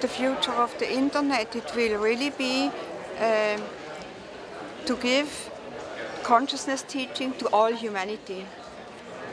the future of the internet, it will really be uh, to give consciousness teaching to all humanity.